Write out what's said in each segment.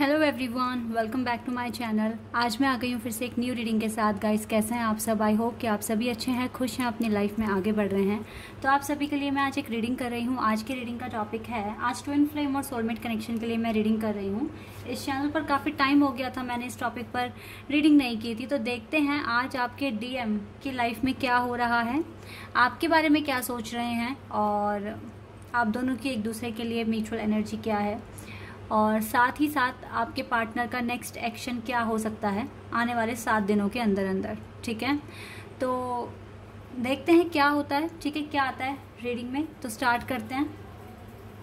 Hello everyone welcome back to my channel आज मैं आ गई हूँ फिर से एक न्यू रीडिंग के साथ गाइस कैसे हैं आप सब? आई होप कि आप सभी अच्छे हैं, खुश हैं, अपनी लाइफ में आगे बढ़ रहे हैं। तो आप सभी के लिए मैं आज एक रीडिंग कर रही हूँ। आज की रीडिंग का टॉपिक है, आज ट्विन फ्लेम और सोलमेट कनेक्शन के लिए मैं रीडिंग कर रही हूँ। इस चैनल पर काफ़ी टाइम हो गया था, मैंने इस टॉपिक पर रीडिंग नहीं की थी। तो देखते हैं आज आपके डीएम की लाइफ में क्या हो रहा है, आपके बारे में क्या सोच रहे हैं, और आप दोनों की एक दूसरे के लिए म्यूचुअल एनर्जी क्या है। और साथ ही साथ आपके पार्टनर का नेक्स्ट एक्शन क्या हो सकता है आने वाले सात दिनों के अंदर अंदर, ठीक है? तो देखते हैं क्या होता है, ठीक है? क्या आता है रीडिंग में? तो स्टार्ट करते हैं।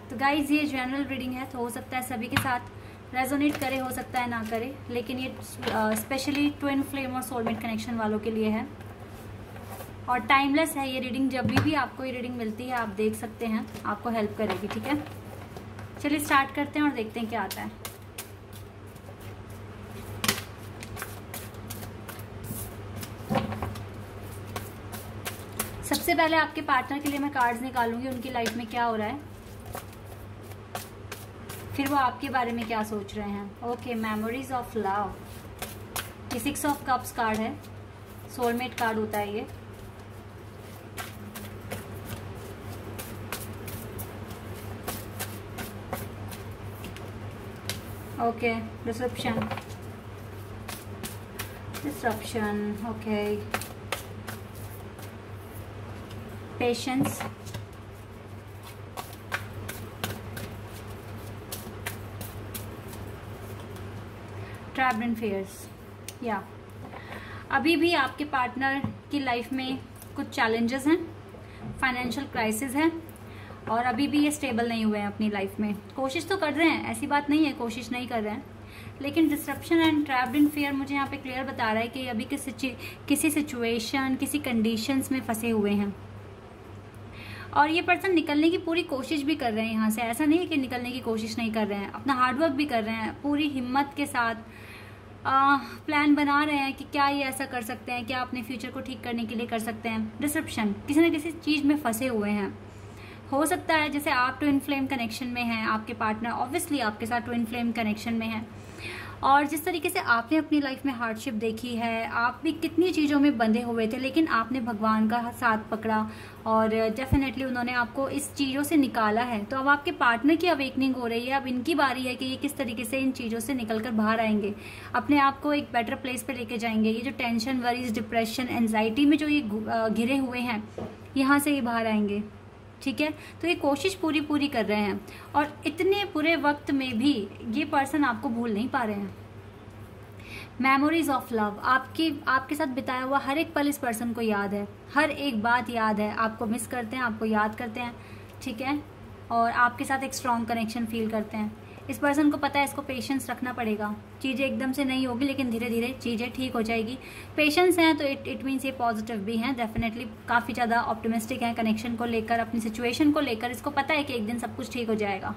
तो गाइज़ ये जनरल रीडिंग है तो हो सकता है सभी के साथ रेजोनेट करे, हो सकता है ना करे, लेकिन ये स्पेशली ट्विन फ्लेम और सोलमेट कनेक्शन वालों के लिए है। और टाइमलेस है ये रीडिंग जब भी भी आपको ये रीडिंग मिलती है, आप देख सकते हैं, आपको हेल्प करेगी, ठीक है? चलिए स्टार्ट करते हैं और देखते हैं क्या आता है। सबसे पहले आपके पार्टनर के लिए मैं कार्ड्स निकालूँगी, उनकी लाइफ में क्या हो रहा है। फिर वो आपके बारे में क्या सोच रहे हैं। ओके मेमोरीज ऑफ़ लव ये सिक्स ऑफ़ कप्स कार्ड है। सोलमेट कार्ड होता है ये। Okay description description okay. Patients travel in fears या अभी भी आपके पार्टनर की लाइफ में कुछ चैलेंजेस हैं? फाइनेंशियल क्राइसिस है, है? और अभी भी ये स्टेबल नहीं हुए हैं अपनी लाइफ में। कोशिश तो कर रहे हैं ऐसी बात नहीं है कोशिश नहीं कर रहे हैं। लेकिन disruption and trapped in fear मुझे यहाँ पे क्लियर बता रहा है कि अभी किसी किसी सिचुएशन किसी कंडीशंस में फंसे हुए हैं। और ये पर्सन निकलने की पूरी कोशिश भी कर रहे हैं यहाँ से। ऐसा नहीं है कि निकलने की कोशिश नहीं कर रहे हैं। अपना हार्डवर्क भी कर रहे हैं पूरी हिम्मत के साथ आ, प्लान बना रहे हैं कि क्या ये ऐसा कर सकते हैं क्या अपने फ्यूचर को ठीक करने के लिए कर सकते हैं। डिस्ट्रप्शन किसी न किसी चीज़ में फंसे हुए हैं। हो सकता है जैसे आप ट्विन फ्लेम कनेक्शन में हैं, आपके पार्टनर ऑब्वियसली आपके साथ ट्विन फ्लेम कनेक्शन में है। और जिस तरीके से आपने अपनी लाइफ में हार्डशिप देखी है, आप भी कितनी चीज़ों में बंधे हुए थे, लेकिन आपने भगवान का साथ पकड़ा और डेफिनेटली उन्होंने आपको इस चीज़ों से निकाला है। तो अब आपके पार्टनर की अवेकनिंग हो रही है, अब इनकी बारी है कि ये किस तरीके से इन चीज़ों से निकल कर बाहर आएँगे। अपने आप को एक बेटर प्लेस पर लेके जाएँगे। ये जो टेंशन वरीज डिप्रेशन एनजाइटी में जो ये घिरे हुए हैं, यहाँ से ये बाहर आएँगे। ठीक है? तो ये कोशिश पूरी पूरी कर रहे हैं। और इतने पूरे वक्त में भी ये पर्सन आपको भूल नहीं पा रहे हैं। मेमोरीज ऑफ़ लव आपकी, आपके साथ बिताया हुआ हर एक पल इस पर्सन को याद है। हर एक बात याद है। आपको मिस करते हैं, आपको याद करते हैं, ठीक है? और आपके साथ एक स्ट्रॉन्ग कनेक्शन फील करते हैं। इस पर्सन को पता है इसको पेशेंस रखना पड़ेगा। चीज़ें एकदम से नहीं होगी, लेकिन धीरे धीरे चीज़ें ठीक हो जाएगी। पेशेंस हैं तो इट इट मीन्स ये पॉजिटिव भी हैं डेफिनेटली काफ़ी ज़्यादा ऑप्टिमिस्टिक हैं कनेक्शन को लेकर, अपनी सिचुएशन को लेकर। इसको पता है कि एक दिन सब कुछ ठीक हो जाएगा।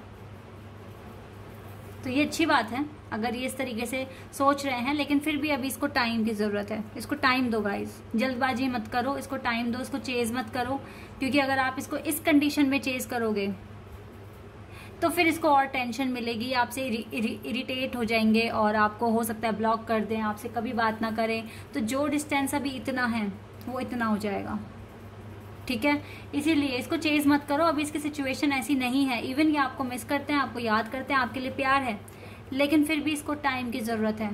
तो ये अच्छी बात है, अगर ये इस तरीके से सोच रहे हैं, लेकिन फिर भी अभी इसको टाइम की ज़रूरत है। इसको टाइम दो गाइज़ जल्दबाजी मत करो, इसको टाइम दो, इसको चेज मत करो। क्योंकि अगर आप इसको इस कंडीशन में चेज करोगे तो फिर इसको और टेंशन मिलेगी, आपसे इरिटेट हो जाएँगे और आपको हो सकता है ब्लॉक कर दें, आपसे कभी बात ना करें। तो जो डिस्टेंस अभी इतना है, वो इतना हो जाएगा। ठीक है? इसीलिए इसको चेज मत करो। अभी इसकी सिचुएशन ऐसी नहीं है। इवन ये आपको मिस करते हैं, आपको याद करते हैं, आपके लिए प्यार है। लेकिन फिर भी इसको टाइम की ज़रूरत है।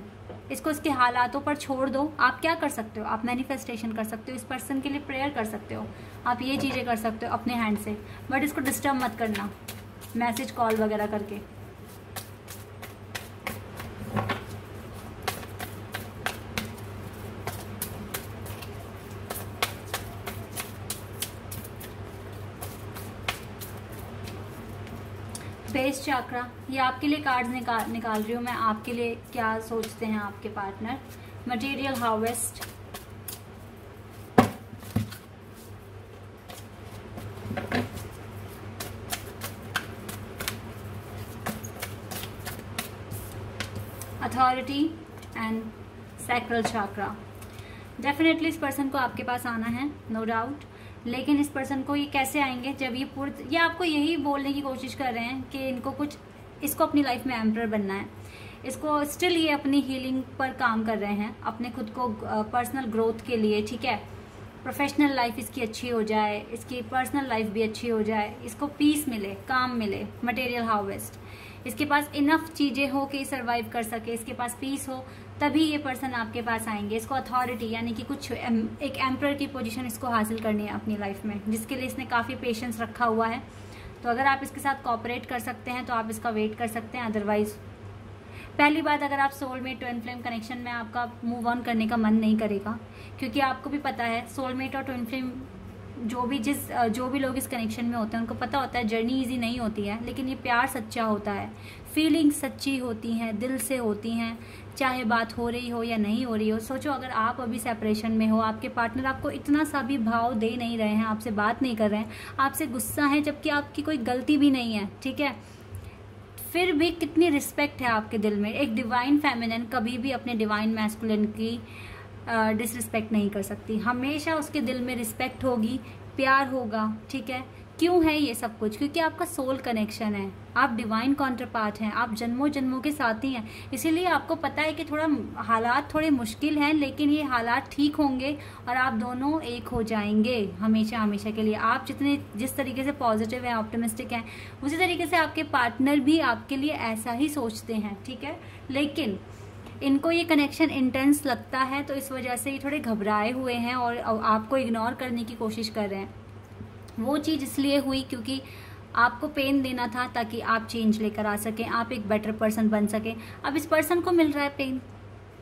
इसको इसके हालातों पर छोड़ दो। आप क्या कर सकते हो? आप मैनिफेस्टेशन कर सकते हो। इस पर्सन के लिए प्रेयर कर सकते हो। आप ये चीज़ें कर सकते हो अपने हैंड से। बट इसको डिस्टर्ब मत करना। मैसेज कॉल वगैरह करके। बेस चाकरा, ये आपके लिए कार्ड्स निकाल निकाल रही हूँ मैं। आपके लिए क्या सोचते हैं आपके partner material harvest authority and sacral chakra definitely इस पर्सन को आपके पास आना है नो no डाउट लेकिन इस पर्सन को ये कैसे आएँगे जब ये पूर्ण ये आपको यही बोलने की कोशिश कर रहे हैं कि इनको कुछ इसको अपनी लाइफ में एम्पर बनना है। इसको स्टिल ये अपनी हीलिंग पर काम कर रहे हैं, अपने खुद को पर्सनल ग्रोथ के लिए, ठीक है? प्रोफेशनल लाइफ इसकी अच्छी हो जाए, इसकी पर्सनल लाइफ भी अच्छी हो जाए, इसको पीस मिले, काम मिले मटेरियल हार्वेस्ट इसके पास इनफ चीज़ें हो कि सर्वाइव कर सके, इसके पास पीस हो, तभी ये पर्सन आपके पास आएँगे। इसको अथॉरिटी यानी कि कुछ एक एम्पर की पोजीशन इसको हासिल करनी है अपनी लाइफ में, जिसके लिए इसने काफ़ी पेशेंस रखा हुआ है। तो अगर आप इसके साथ कॉपरेट कर सकते हैं तो आप इसका वेट कर सकते हैं अदरवाइज़ पहली बात, अगर आप सोलमेट ट्विन फ्लेम कनेक्शन में आपका मूव ऑन करने का मन नहीं करेगा, क्योंकि आपको भी पता है सोलमेट और ट्विन फ्लेम जो भी जिस जो भी लोग इस कनेक्शन में होते हैं, उनको पता होता है जर्नी इजी नहीं होती है, लेकिन ये प्यार सच्चा होता है। फीलिंग्स सच्ची होती हैं, दिल से होती हैं, चाहे बात हो रही हो या नहीं हो रही हो। सोचो, अगर आप अभी सेपरेशन में हो, आपके पार्टनर आपको इतना सा भी भाव दे नहीं रहे हैं, आपसे बात नहीं कर रहे हैं, आपसे गुस्सा है जबकि आपकी कोई गलती भी नहीं है, ठीक है? फिर भी कितनी रिस्पेक्ट है आपके दिल में। एक डिवाइन फेमिनिन कभी भी अपने डिवाइन मैस्कुलिन की डिसरिस्पेक्ट नहीं कर सकती। हमेशा उसके दिल में रिस्पेक्ट होगी, प्यार होगा, ठीक है? क्यों है ये सब कुछ? क्योंकि आपका सोल कनेक्शन है। आप डिवाइन काउंटर पार्ट हैं, आप जन्मों जन्मों के साथी हैं। इसीलिए आपको पता है कि थोड़ा हालात थोड़े मुश्किल हैं, लेकिन ये हालात ठीक होंगे और आप दोनों एक हो जाएँगे हमेशा हमेशा के लिए। आप जितने, जिस तरीके से पॉजिटिव हैं ऑप्टिमिस्टिक हैं, उसी तरीके से आपके पार्टनर भी आपके लिए ऐसा ही सोचते हैं, ठीक है? लेकिन इनको ये कनेक्शन इंटेंस लगता है तो इस वजह से ये थोड़े घबराए हुए हैं और आपको इग्नोर करने की कोशिश कर रहे हैं। वो चीज़ इसलिए हुई क्योंकि आपको पेन देना था ताकि आप चेंज लेकर आ सकें, आप एक बेटर पर्सन बन सकें। अब इस पर्सन को मिल रहा है पेन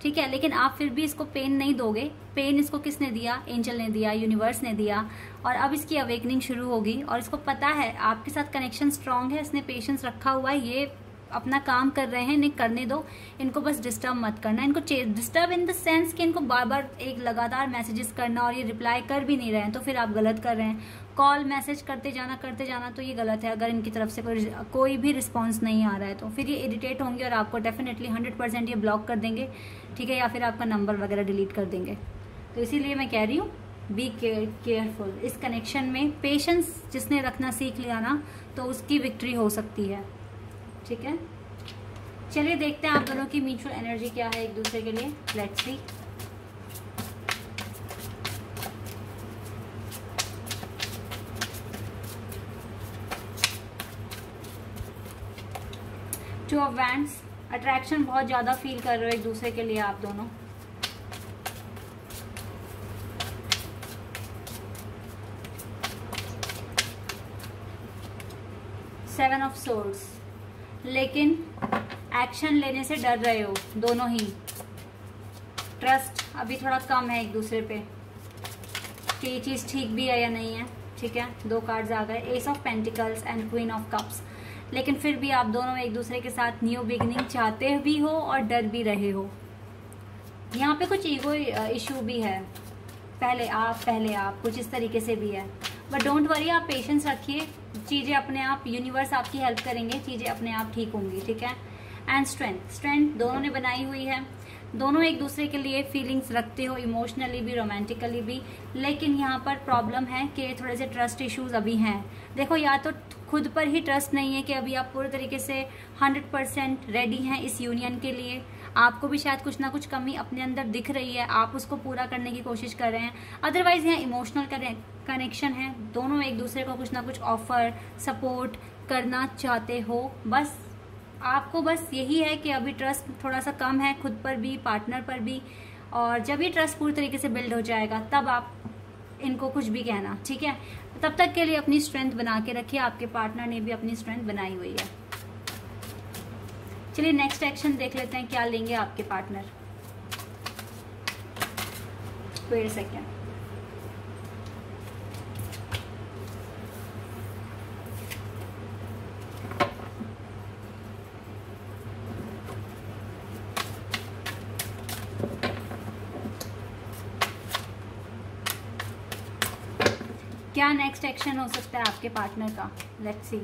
ठीक है? लेकिन आप फिर भी इसको पेन नहीं दोगे। पेन इसको किसने दिया? एंजल ने दिया यूनिवर्स ने दिया। और अब इसकी अवेकनिंग शुरू होगी और इसको पता है, आपके साथ कनेक्शन स्ट्रांग है, इसने पेशेंस रखा हुआ है, ये अपना काम कर रहे हैं, इन्हें करने दो। इनको बस डिस्टर्ब मत करना। इनको डिस्टर्ब इन द सेंस कि इनको बार बार एक लगातार मैसेजेस करना और ये रिप्लाई कर भी नहीं रहे हैं तो फिर आप गलत कर रहे हैं। कॉल मैसेज करते जाना करते जाना तो ये गलत है। अगर इनकी तरफ़ से कोई कोई भी रिस्पॉन्स नहीं आ रहा है तो फिर ये इरीटेट होंगे और आपको डेफिनेटली हंड्रेड परसेंट ये ब्लॉक कर देंगे, ठीक है, या फिर आपका नंबर वगैरह डिलीट कर देंगे। तो इसीलिए मैं कह रही हूँ बी केयर केयरफुल इस कनेक्शन में पेशेंस जिसने रखना, सीख लिया ना तो उसकी विक्ट्री हो सकती है। ठीक है? चलिए देखते हैं आप दोनों की म्यूचुअल एनर्जी क्या है एक दूसरे के लिए. Let's see two of wands attraction बहुत ज़्यादा फील कर रहे हो एक दूसरे के लिए आप दोनों. सेवन ऑफ़ सोर्स लेकिन एक्शन लेने से डर रहे हो, दोनों ही। ट्रस्ट अभी थोड़ा कम है एक दूसरे पे। कि ये चीज़ ठीक भी है या नहीं है, ठीक है? दो कार्ड्स आ गए ace of pentacles and queen of cups लेकिन फिर भी आप दोनों एक दूसरे के साथ न्यू बिगनिंग चाहते भी हो और डर भी रहे हो। यहाँ पे कुछ ईगो इशू भी है। पहले आप पहले आप, कुछ इस तरीके से भी है। बट डोंट वरी आप पेशेंस रखिए। चीज़ें अपने आप यूनिवर्स आपकी हेल्प करेंगे, चीज़ें अपने आप ठीक होंगी, ठीक है? एंड स्ट्रेंथ स्ट्रेंथ दोनों ने बनाई हुई है। दोनों एक दूसरे के लिए फीलिंग्स रखते हो इमोशनली भी रोमांटिकली भी। लेकिन यहाँ पर प्रॉब्लम है कि थोड़े से ट्रस्ट इश्यूज़ अभी हैं। देखो, या तो खुद पर ही ट्रस्ट नहीं है कि अभी आप पूरे तरीके से हंड्रेड परसेंट रेडी हैं इस यूनियन के लिए आपको भी शायद कुछ ना कुछ कमी अपने अंदर दिख रही है। आप उसको पूरा करने की कोशिश कर रहे हैं। अदरवाइज़ यहाँ इमोशनल कनेक्शन है। दोनों एक दूसरे को कुछ ना कुछ ऑफ़र सपोर्ट करना चाहते हो। बस, आपको बस यही है कि अभी ट्रस्ट थोड़ा सा कम है खुद पर भी पार्टनर पर भी। और जब ये ट्रस्ट पूरी तरीके से बिल्ड हो जाएगा, तब आप इनको कुछ भी कहना, ठीक है? तब तक के लिए अपनी स्ट्रेंथ बना के रखिए। आपके पार्टनर ने भी अपनी स्ट्रेंथ बनाई हुई है। चलिए नेक्स्ट एक्शन देख लेते हैं, क्या लेंगे आपके पार्टनर वेट सेकेंड क्या नेक्स्ट एक्शन हो सकता है आपके पार्टनर का? Let's see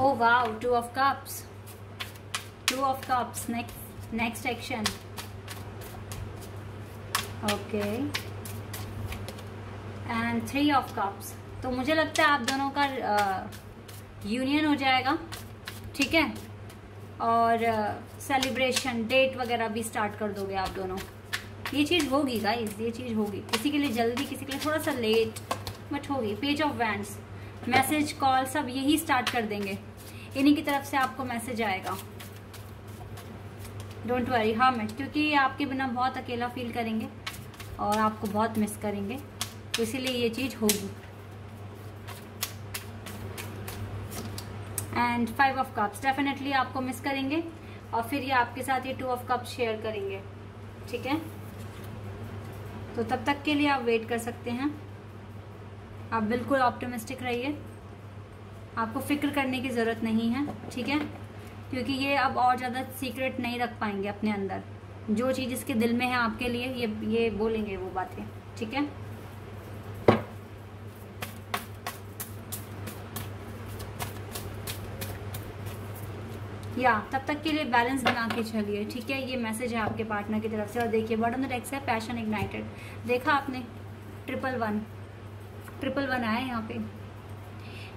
Oh wow, two of cups. Two of cups. Next next action. Okay. And three of cups. तो मुझे लगता है आप दोनों का यूनियन हो जाएगा ठीक है और सेलिब्रेशन डेट वगैरह भी स्टार्ट कर दोगे आप दोनों ये चीज़ होगी गाइस ये चीज़ होगी किसी के लिए जल्दी किसी के लिए थोड़ा सा लेट बट होगी page of wands message call सब यही स्टार्ट कर देंगे इन्हीं की तरफ़ से आपको मैसेज आएगा। डोंट वरी हाँ मैं क्योंकि आपके बिना बहुत अकेला फील करेंगे और आपको बहुत मिस करेंगे। तो इसीलिए ये चीज़ होगी। And five of cups definitely आपको मिस करेंगे और फिर ये आपके साथ ये टू ऑफ़ कप्स शेयर करेंगे। ठीक है? तो तब तक के लिए आप वेट कर सकते हैं। आप बिल्कुल ऑप्टिमिस्टिक रहिए। आपको फ़िक्र करने की ज़रूरत नहीं है, ठीक है? क्योंकि ये अब और ज़्यादा सीक्रेट नहीं रख पाएँगे अपने अंदर। जो चीज़ इसके दिल में है आपके लिए, ये ये बोलेंगे वो बातें, ठीक है? या, तब तक के लिए बैलेंस बना के चलिए, ठीक है? ये मैसेज है आपके पार्टनर की तरफ़ से। और देखिए द टेक्स है पैशन इग्नाइटेड देखा आपने? ट्रिपल वन ट्रिपल वन आया यहाँ पे।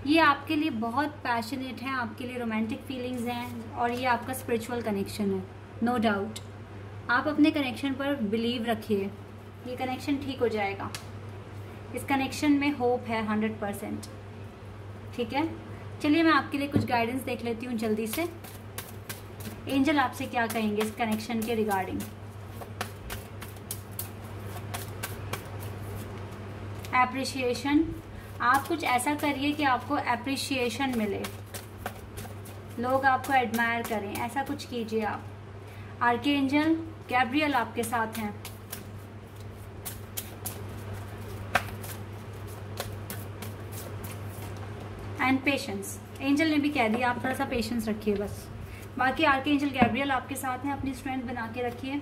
ये आपके लिए बहुत पैशनेट है, आपके लिए रोमांटिक फीलिंग्स हैं और ये आपका स्पिरिचुअल कनेक्शन है नो no डाउट आप अपने कनेक्शन पर बिलीव रखिए, ये कनेक्शन ठीक हो जाएगा। इस कनेक्शन में होप है हंड्रेड परसेंट ठीक है? चलिए मैं आपके लिए कुछ गाइडेंस देख लेती हूँ जल्दी से। एंजल आपसे क्या कहेंगे इस कनेक्शन के रिगार्डिंग एप्रिशिएशन आप कुछ ऐसा करिए कि आपको अप्रिशिएशन मिले। लोग आपको एडमायर करें, ऐसा कुछ कीजिए आप। आर्के एंजल गैब्रियल आपके साथ हैं। एंड पेशेंस एंजल ने भी कह दिया, आप थोड़ा सा पेशेंस रखिए बस। बाकी आर्के एंजल गैब्रियल आपके साथ हैं, अपनी स्ट्रेंथ बना के रखिए।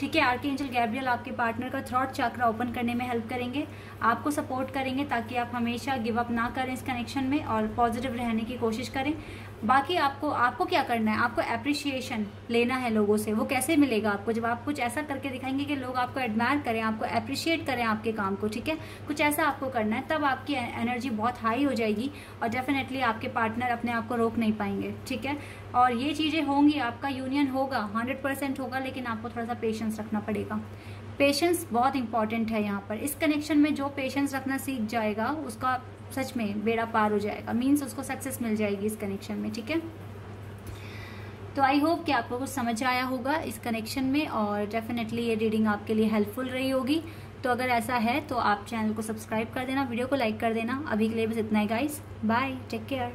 ठीक है आर्के एंजल गैब्रियल आपके पार्टनर का थ्रॉट चक्र ओपन करने में हेल्प करेंगे। आपको सपोर्ट करेंगे ताकि आप हमेशा गिव अप ना करें इस कनेक्शन में और पॉजिटिव रहने की कोशिश करें। बाकी आपको आपको क्या करना है? आपको अप्रिशिएशन लेना है लोगों से। वो कैसे मिलेगा आपको? जब आप कुछ ऐसा करके दिखाएँगे कि लोग आपको एडमायर करें, आपको अप्रिशिएट करें आपके काम को, ठीक है? कुछ ऐसा आपको करना है, तब आपकी एनर्जी बहुत हाई हो जाएगी और डेफिनेटली आपके पार्टनर अपने आप को रोक नहीं पाएँगे, ठीक है? और ये चीज़ें होंगी, आपका यूनियन होगा हंड्रेड परसेंट होगा, लेकिन आपको थोड़ा सा पेशेंस रखना पड़ेगा। पेशेंस बहुत इंपॉर्टेंट है यहाँ पर। इस कनेक्शन में जो पेशेंस रखना सीख जाएगा, उसका सच में बेड़ा पार हो जाएगा। मीन्स उसको सक्सेस मिल जाएगी इस कनेक्शन में, ठीक है? तो आई होप कि आपको कुछ समझ आया होगा इस कनेक्शन में और डेफिनेटली ये रीडिंग आपके लिए हेल्पफुल रही होगी। तो अगर ऐसा है तो आप चैनल को सब्सक्राइब कर देना वीडियो को लाइक कर देना। अभी के लिए बस इतना ही गाइस बाय टेक केयर